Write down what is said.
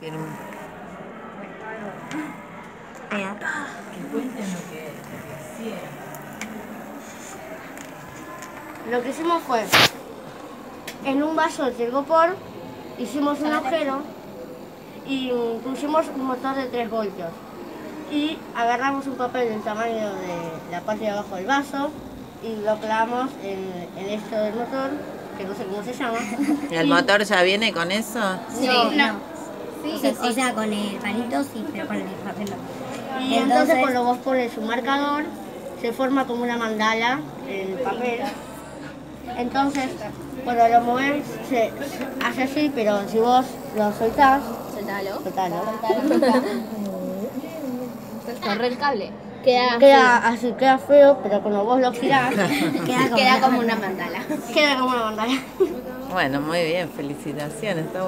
Firme. Mira. Que cuenten lo que, lo que hicieron. Lo que hicimos fue, en un vaso de telgopor, hicimos un agujero y pusimos un motor de 3 voltios. Y agarramos un papel del tamaño de la parte de abajo del vaso y lo clavamos en, en esto del motor, que no sé cómo se llama. ¿El Y- motor ya viene con eso? Sí, No, no. O, sea, o sea, con el palito sí, pero con el papel no. Y entonces cuando vos pones un marcador, se forma como una mandala en el papel. Entonces, cuando lo mueves, se hace así, pero si vos lo soltás, Soltalo. soltalo, Corre el cable. queda así, queda feo, pero cuando vos lo girás, Queda como, Queda una- como una mandala. queda como una mandala. Bueno, muy bien, felicitaciones. Está